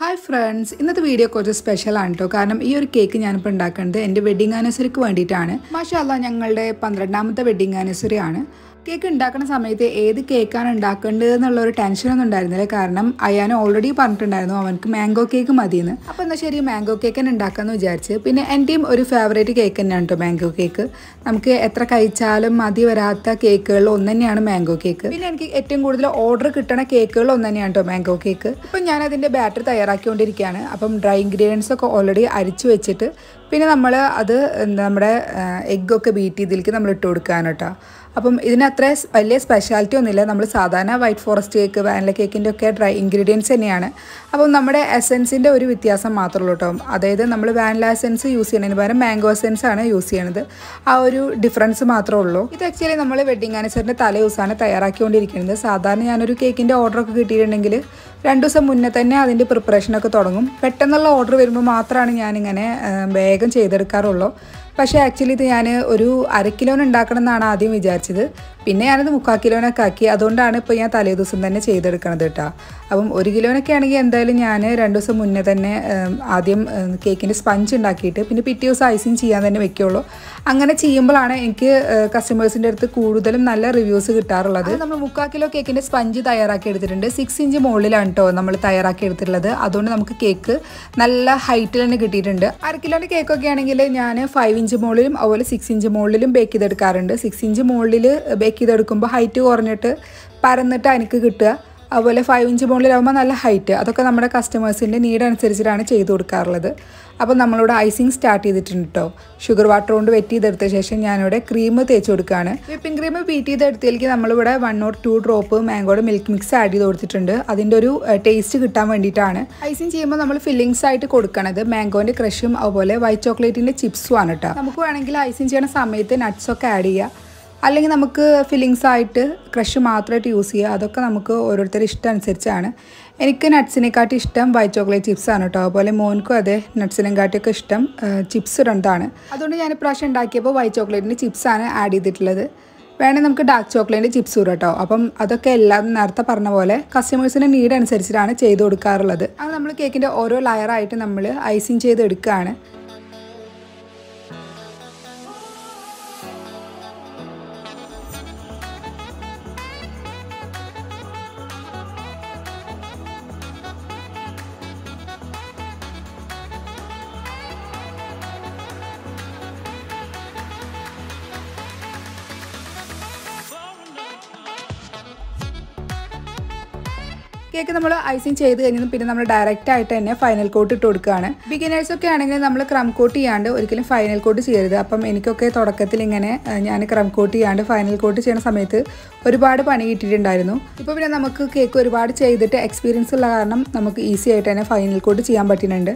Hi friends ഇന്നത്തെ video കുറച്ച് special ആണ് കേട്ടോ കാരണം ഈ ഒരു കേക്ക് ഞാനിപ്പോൾ ഉണ്ടാക്കുന്നത് എന്റെ വെഡിങ് ആനിവേഴ്സറിക്ക് വേണ്ടിയിട്ടാണ്. മാഷാല്ല ഞങ്ങളുടെ പന്ത്രണ്ടാമത്തെ വെഡിങ് ആനിവേഴ്സറി ആണ്. കേക്ക് ഉണ്ടാക്കുന്ന സമയത്ത് ഏത് കേക്കാണ് ഉണ്ടാക്കേണ്ടത് എന്നുള്ള ഒരു ടെൻഷനൊന്നും ഉണ്ടായിരുന്നില്ല. കാരണം അയാൻ ഓൾറെഡി പറഞ്ഞിട്ടുണ്ടായിരുന്നു അവനക്ക് മാംഗോ കേക്ക് മതിയെന്ന്. അപ്പോൾ എന്നാൽ ശരി മാംഗോ കേക്ക് തന്നെ ഉണ്ടാക്കാമെന്ന് വിചാരിച്ച്. പിന്നെ എന്റെയും ഒരു ഫേവറേറ്റ് കേക്ക് തന്നെയാണ് കേട്ടോ മാംഗോ കേക്ക് നമുക്ക് എത്ര കഴിച്ചാലും മതി വരാത്ത കേക്കുകളിൽ ഒന്ന് തന്നെയാണ് മാംഗോ കേക്ക് പിന്നെ എനിക്ക് ഏറ്റവും കൂടുതൽ ഓർഡർ കിട്ടണ കേക്കുകൾ ഒന്ന് തന്നെയാണ് കേട്ടോ മാംഗോ കേക്ക് ഇപ്പം ഞാൻ അതിന്റെ ബാറ്റർ തയ്യാറാക്കിക്കൊണ്ടിരിക്കുകയാണ്. അപ്പം ഡ്രൈ ഇൻഗ്രീഡിയൻസ് ഒക്കെ ഓൾറെഡി അരിച്ചു വെച്ചിട്ട് പിന്നെ നമ്മൾ അത് നമ്മുടെ എഗ്ഗൊക്കെ ബീറ്റ് ചെയ്തിലേക്ക് നമ്മൾ ഇട്ട് കൊടുക്കുകയാണ് കേട്ടോ അപ്പം ഇതിന് അത്ര വലിയ സ്പെഷ്യാലിറ്റി ഒന്നുമില്ല. നമ്മൾ സാധാരണ വൈറ്റ് ഫോറസ്റ്റ് കേക്ക് വാനില കേക്കിന്റെ ഒക്കെ ഡ്രൈ ഇൻഗ്രീഡിയൻസ് തന്നെയാണ്. അപ്പം നമ്മുടെ എസെൻസിന്റെ ഒരു വ്യത്യാസം മാത്രമേ ഉള്ളൂ കേട്ടോ അതായത് നമ്മൾ വാനില എസെൻസ് യൂസ് ചെയ്യുന്നതിന് പകരം മാംഗോ എസെൻസ് ആണ് യൂസ് ചെയ്യണത്. ആ ഒരു ഡിഫറൻസ് മാത്രമേ ഉള്ളൂ. ഇത് ആക്ച്വലി നമ്മൾ വെഡിങ് ആനിവേഴ്സറിന്റെ തലേ ദിവസമാണ് തയ്യാറാക്കിക്കൊണ്ടിരിക്കുന്നത്. സാധാരണ ഞാനൊരു കേക്കിന്റെ ഓർഡറൊക്കെ കിട്ടിയിട്ടുണ്ടെങ്കിൽ രണ്ട് ദിവസം മുന്നേ തന്നെ അതിന്റെ പ്രിപ്പറേഷനൊക്കെ തുടങ്ങും. പെട്ടെന്നുള്ള ഓർഡർ വരുമ്പോൾ മാത്രമാണ് ഞാനിങ്ങനെ വേഗം ചെയ്തെടുക്കാറുള്ളൂ. പക്ഷേ ആക്ച്വലി ഇത് ഞാൻ ഒരു അര കിലോന് ഉണ്ടാക്കണം എന്നാണ് ആദ്യം വിചാരിച്ചത്. പിന്നെ ഞാനത് മുക്കാൽ കിലോനൊക്കെ ആക്കി. അതുകൊണ്ടാണ് ഇപ്പോൾ ഞാൻ തലേ ദിവസം തന്നെ ചെയ്തെടുക്കണത് കേട്ടോ അപ്പം ഒരു കിലോനൊക്കെ ആണെങ്കിൽ എന്തായാലും ഞാൻ രണ്ട് ദിവസം മുന്നേ തന്നെ ആദ്യം കേക്കിന്റെ സ്പഞ്ച് ഉണ്ടാക്കിയിട്ട് പിന്നെ പിറ്റേ ദിവസം ഐസിങ് ചെയ്യാൻ തന്നെ വെക്കുള്ളൂ. അങ്ങനെ ചെയ്യുമ്പോഴാണ് എനിക്ക് കസ്റ്റമേഴ്സിന്റെ അടുത്ത് കൂടുതലും നല്ല റിവ്യൂസ് കിട്ടാറുള്ളത്. നമ്മൾ മുക്കാൽ കിലോ കേക്കിന്റെ സ്പഞ്ച് തയ്യാറാക്കി എടുത്തിട്ടുണ്ട്. സിക്സ് ഇഞ്ച് മുകളിലാണ് കേട്ടോ നമ്മൾ തയ്യാറാക്കി എടുത്തിട്ടുള്ളത്. അതുകൊണ്ട് നമുക്ക് കേക്ക് നല്ല ഹൈറ്റിൽ തന്നെ കിട്ടിയിട്ടുണ്ട്. അര കിലോന്റെ കേക്കൊക്കെ ആണെങ്കിൽ ഞാൻ ഫൈവ് ഇഞ്ച് മുകളിലും അതുപോലെ സിക്സ് ഇഞ്ച് മുകളിലും ബേക്ക് ചെയ്തെടുക്കാറുണ്ട്. സിക്സ് ഇഞ്ച് മുകളിൽ ബേക്ക് ചെയ്തെടുക്കുമ്പോൾ ഹൈറ്റ് കുറഞ്ഞിട്ട് പരന്നിട്ട് എനിക്ക് കിട്ടുക. അതുപോലെ ഫൈവ് ഇഞ്ച് മുകളിലാകുമ്പോൾ നല്ല ഹൈറ്റ് അതൊക്കെ നമ്മുടെ കസ്റ്റമേഴ്സിന്റെ നീഡ് അനുസരിച്ചിട്ടാണ് ചെയ്തു കൊടുക്കാറുള്ളത്. അപ്പോൾ നമ്മളിവിടെ ഐസിങ് സ്റ്റാർട്ട് ചെയ്തിട്ടുണ്ട് കേട്ടോ ഷുഗർ വാട്ടർ കൊണ്ട് വെറ്റ് ചെയ്തെടുത്ത ശേഷം ഞാനിവിടെ ക്രീം തേച്ച് കൊടുക്കുകയാണ് വിപ്പിംഗ് ക്രീം ബീറ്റ് ചെയ്തെടുത്തതിലേക്ക് നമ്മളിവിടെ വൺ ഓർ ടു ഡ്രോപ്പ് മാംഗോയുടെ മിൽക്ക് മിക്സ് ആഡ് ചെയ്ത് കൊടുത്തിട്ടുണ്ട്. അതിന്റെ ഒരു ടേസ്റ്റ് കിട്ടാൻ വേണ്ടിയിട്ടാണ്. ഐസിങ് ചെയ്യുമ്പോൾ നമ്മൾ ഫില്ലിങ്സ് ആയിട്ട് കൊടുക്കണത് മാംഗോന്റെ ക്രഷും അതുപോലെ വൈറ്റ് ചോക്ലേറ്റിന്റെ ചിപ്സും ആണ് കേട്ടോ നമുക്ക് വേണമെങ്കിൽ ഐസിങ് ചെയ്യുന്ന സമയത്ത് നട്ട്സൊക്കെ ആഡ് ചെയ്യുക അല്ലെങ്കിൽ നമുക്ക് ഫില്ലിങ്സ് ആയിട്ട് ക്രഷ് മാത്രമായിട്ട് യൂസ് ചെയ്യുക. അതൊക്കെ നമുക്ക് ഓരോരുത്തരുടെ ഇഷ്ടം അനുസരിച്ചാണ്. എനിക്ക് നട്ട്സിനെക്കാട്ടി ഇഷ്ടം വൈറ്റ് ചോക്ലേറ്റ് ചിപ്സ് ആണ് കേട്ടോ. അതുപോലെ മോൻക്കും അതെ നട്ട്സിനെക്കാട്ടിയൊക്കെ ഇഷ്ടം ചിപ്സ് ഇടേണ്ടതാണ് അതുകൊണ്ട് ഞാൻ ഇപ്രാവശ്യം ഉണ്ടാക്കിയപ്പോൾ വൈറ്റ് ചോക്ലേറ്റിന്റെ ചിപ്സാണ് ആഡ് ചെയ്തിട്ടുള്ളത്. വേണമെങ്കിൽ നമുക്ക് ഡാർക്ക് ചോക്ലേറ്റിന്റെ ചിപ്സ് ഇടും കേട്ടോ. അപ്പം അതൊക്കെ എല്ലാം നേരത്തെ പറഞ്ഞ പോലെ കസ്റ്റമേഴ്സിന്റെ നീഡ് അനുസരിച്ചിട്ടാണ് ചെയ്ത് കൊടുക്കാറുള്ളത്. അത് നമ്മൾ കേക്കിന്റെ ഓരോ ലെയറായിട്ട് നമ്മൾ ഐസിങ് ചെയ്ത് എടുക്കുകയാണ് കേക്ക് നമ്മൾ ഐസിങ് ചെയ്ത് കഴിഞ്ഞതും പിന്നെ നമ്മൾ ഡയറക്റ്റ് ആയിട്ട് തന്നെ ഫൈനൽ കോട്ട് ഇട്ട് കൊടുക്കുകയാണ്. ബിഗിനേഴ്സ് ഒക്കെ ആണെങ്കിൽ നമ്മൾ ക്രം കോട്ട് ചെയ്യാണ്ട് ഒരിക്കലും ഫൈനൽ കോട്ട് ചെയ്യരുത്. അപ്പം എനിക്കൊക്കെ തുടക്കത്തിൽ ഇങ്ങനെ ഞാൻ ക്രം കോട്ട് ചെയ്യാണ്ട് ഫൈനൽ കോട്ട് ചെയ്യുന്ന സമയത്ത് ഒരുപാട് പണി കിട്ടിയിട്ടുണ്ടായിരുന്നു. ഇപ്പോൾ പിന്നെ നമുക്ക് കേക്ക് ഒരുപാട് ചെയ്തിട്ട് എക്സ്പീരിയൻസ് ഉള്ള കാരണം നമുക്ക് ഈസി ആയിട്ട് തന്നെ ഫൈനൽ കോട്ട് ചെയ്യാൻ പറ്റുന്നുണ്ട്.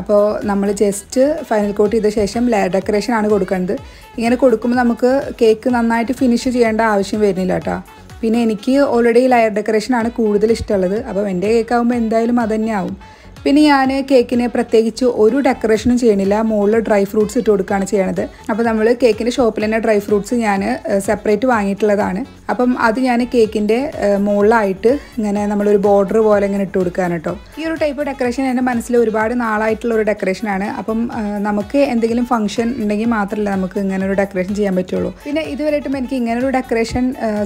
അപ്പോൾ നമ്മൾ ജസ്റ്റ് ഫൈനൽ കോട്ട് ചെയ്ത ശേഷം ലെയർ ഡെക്കറേഷൻ ആണ് കൊടുക്കേണ്ടത് ഇങ്ങനെ കൊടുക്കുമ്പോൾ നമുക്ക് കേക്ക് നന്നായിട്ട് ഫിനിഷ് ചെയ്യേണ്ട ആവശ്യം വരുന്നില്ല കേട്ടോ. പിന്നെ എനിക്ക് ഓൾറെഡി ലയർ ഡെക്കറേഷൻ ആണ് കൂടുതൽ ഇഷ്ടമുള്ളത്. അപ്പോൾ എന്റെ കേക്കാവുമ്പോൾ എന്തായാലും അതന്നെ ആവും. പിന്നെ ഞാൻ കേക്കിന് പ്രത്യേകിച്ച് ഒരു ഡെക്കറേഷനും ചെയ്യണില്ല. മുകളിൽ ഡ്രൈ ഫ്രൂട്ട്സ് ഇട്ട് കൊടുക്കുകയാണ് ചെയ്യണത്. അപ്പോൾ നമ്മൾ കേക്കിന്റെ ഷോപ്പിൽ തന്നെ ഡ്രൈ ഫ്രൂട്ട്സ് ഞാൻ സെപ്പറേറ്റ് വാങ്ങിയിട്ടുള്ളതാണ്. അപ്പം അത് ഞാൻ കേക്കിന്റെ മുകളിലായിട്ട് ഇങ്ങനെ നമ്മളൊരു ബോർഡർ പോലെ ഇങ്ങനെ ഇട്ട് കൊടുക്കുകയാണ് കേട്ടോ ഈ ഒരു ടൈപ്പ് ഡെക്കറേഷൻ എന്റെ മനസ്സിൽ ഒരുപാട് നാളായിട്ടുള്ള ഒരു ഡെക്കറേഷനാണ് അപ്പം നമുക്ക് എന്തെങ്കിലും ഫംഗ്ഷൻ ഉണ്ടെങ്കിൽ മാത്രമല്ല നമുക്ക് ഇങ്ങനെ ഒരു ഡെക്കറേഷൻ ചെയ്യാൻ പറ്റുള്ളൂ. പിന്നെ ഇതുവരെയായിട്ടും എനിക്ക് ഇങ്ങനെ ഒരു ഡെക്കറേഷൻ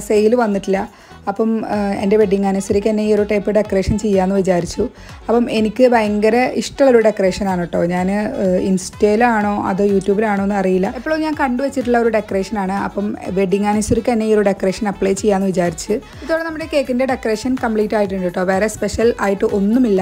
സെയിൽ വന്നിട്ടില്ല. അപ്പം എന്റെ വെഡിങ് ആനിവേഴ്സറിക്ക് എന്നെ ഈ ഒരു ടൈപ്പ് ഡെക്കറേഷൻ ചെയ്യാമെന്ന് വിചാരിച്ചു. അപ്പം എനിക്ക് ഭയങ്കര ഇഷ്ടമുള്ളൊരു ഡെക്കറേഷനാണ് കേട്ടോ ഞാൻ ഇൻസ്റ്റയിലാണോ അതോ യൂട്യൂബിലാണോ എന്ന് അറിയില്ല. എപ്പോഴും ഞാൻ കണ്ടുവച്ചിട്ടുള്ള ഒരു ഡെക്കറേഷനാണ് അപ്പം വെഡിങ് ആനിവേഴ്സറിക്ക് എന്നെ ഈ ഒരു ഡെക്കറേഷൻ അപ്ലൈ ചെയ്യാമെന്ന് വിചാരിച്ച്. ഇതോടെ നമ്മുടെ കേക്കിന്റെ ഡെക്കറേഷൻ കംപ്ലീറ്റ് ആയിട്ടുണ്ട് കേട്ടോ വേറെ സ്പെഷ്യൽ ആയിട്ട് ഒന്നുമില്ല.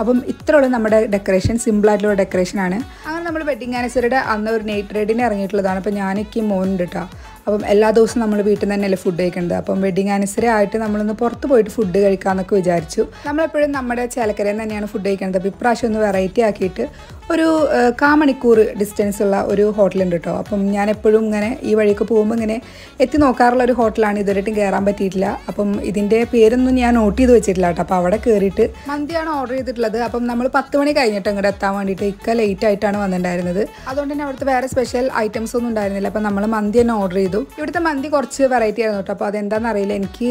അപ്പം ഇത്രയുള്ള നമ്മുടെ ഡെക്കറേഷൻ സിമ്പിളായിട്ടുള്ള ഡെക്കറേഷനാണ് അങ്ങനെ നമ്മൾ വെഡിങ് ആനിവേഴ്സറിയുടെ അന്ന് ഒരു നൈറ്റ് റെഡിന് ഇറങ്ങിയിട്ടുള്ളതാണ്. അപ്പം ഞാനൊക്കെ മോനുണ്ട് കേട്ടോ അപ്പം എല്ലാ ദിവസവും നമ്മൾ വീട്ടിൽ നിന്ന് തന്നെയല്ലേ ഫുഡ് കഴിക്കുന്നത് അപ്പം വെഡിങ് ആനിവേഴ്സറി ആയിട്ട് നമ്മളൊന്ന് പുറത്ത് പോയിട്ട് ഫുഡ് കഴിക്കാമെന്നൊക്കെ വിചാരിച്ചു. നമ്മളെപ്പോഴും നമ്മുടെ ചേലക്കരയിൽ തന്നെയാണ് ഫുഡ് കഴിക്കുന്നത് അപ്പോൾ ഇപ്രാവശ്യം ഒന്ന് വെറൈറ്റി ആക്കിയിട്ട് ഒരു കാ മണിക്കൂർ ഡിസ്റ്റൻസ് ഉള്ള ഒരു ഹോട്ടലുണ്ട് കേട്ടോ അപ്പം ഞാൻ എപ്പോഴും ഇങ്ങനെ ഈ വഴിക്ക് പോകുമ്പോൾ ഇങ്ങനെ എത്തി നോക്കാറുള്ള ഒരു ഹോട്ടലാണ് ഇതുവരെയായിട്ടും കയറാൻ പറ്റിയിട്ടില്ല. അപ്പം ഇതിന്റെ പേരൊന്നും ഞാൻ നോട്ട് ചെയ്ത് വെച്ചിട്ടില്ല കേട്ടോ അപ്പോൾ അവിടെ കയറിയിട്ട് മന്തിയാണ് ഓർഡർ ചെയ്തിട്ടുള്ളത്. അപ്പം നമ്മൾ പത്ത് മണി കഴിഞ്ഞിട്ട് ഇങ്ങോട്ട് എത്താൻ വേണ്ടിയിട്ട് ഇക്ക ലേറ്റ് ആയിട്ടാണ് വന്നിട്ടുണ്ടായിരുന്നത്. അതുകൊണ്ട് തന്നെ അവിടുത്തെ വേറെ സ്പെഷ്യൽ ഐറ്റംസ് ഒന്നും ഉണ്ടായിരുന്നില്ല. അപ്പം നമ്മൾ മന്തി തന്നെ ഓർഡർ ചെയ്തു. ചെയ്തു. ഇവിടുത്തെ മന്തി കുറച്ച് വെറൈറ്റി ആയിരുന്നു കേട്ടോ. അപ്പോൾ അതെന്താണെന്ന് അറിയില്ല. എനിക്ക്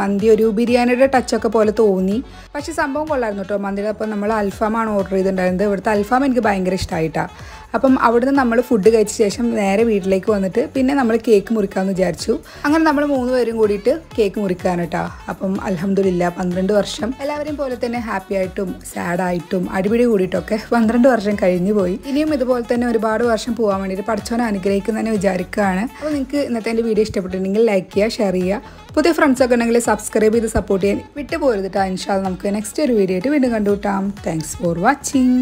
മന്തി ഒരു ബിരിയാണിയുടെ ടച്ചൊക്കെ പോലെ തോന്നി. പക്ഷേ സംഭവം കൊള്ളായിരുന്നു കേട്ടോ മന്തിയുടെ. അപ്പോൾ നമ്മൾ അൽഫാമാണ് ഓർഡർ ചെയ്തിട്ടുണ്ടായിരുന്നത്. ഇവിടുത്തെ അൽഫാം എനിക്ക് ഭയങ്കര ഇഷ്ടമായിട്ടാണ് അപ്പം അവിടുന്ന് നമ്മൾ ഫുഡ് കഴിച്ച ശേഷം നേരെ വീട്ടിലേക്ക് വന്നിട്ട് പിന്നെ നമ്മൾ കേക്ക് മുറിക്കാമെന്ന് വിചാരിച്ചു. അങ്ങനെ നമ്മൾ മൂന്ന് പേരും കൂടിയിട്ട് കേക്ക് മുറിക്കാൻ കേട്ടോ അപ്പം അലഹമില്ല പന്ത്രണ്ട് വർഷം. എല്ലാവരെയും പോലെ തന്നെ ഹാപ്പി ആയിട്ടും സാഡായിട്ടും അടിപിടി കൂടിയിട്ടൊക്കെ പന്ത്രണ്ട് വർഷം കഴിഞ്ഞു പോയി. ഇനിയും ഇതുപോലെ തന്നെ ഒരുപാട് വർഷം പോകാൻ വേണ്ടിയിട്ട് പഠിച്ചവനെ അനുഗ്രഹിക്കുന്നതന്നെ വിചാരിക്കുകയാണ്. അപ്പോൾ നിങ്ങൾക്ക് ഇന്നത്തെ എന്റെ വീഡിയോ ഇഷ്ടപ്പെട്ടിട്ടുണ്ടെങ്കിൽ ലൈക്ക് ചെയ്യുക ഷെയർ ചെയ്യുക. പുതിയ ഫ്രണ്ട്സ് ഒക്കെ ഉണ്ടെങ്കിൽ സബ്സ്ക്രൈബ് ചെയ്ത് സപ്പോർട്ട് ചെയ്യാൻ വിട്ടുപോരുത് കേട്ടോ ഇൻഷാൽ നമുക്ക് നെക്സ്റ്റ് ഒരു വീഡിയോ ആയിട്ട് വീണ്ടും കണ്ടുകൂട്ടാം താങ്ക്സ് ഫോർ വാച്ചിങ്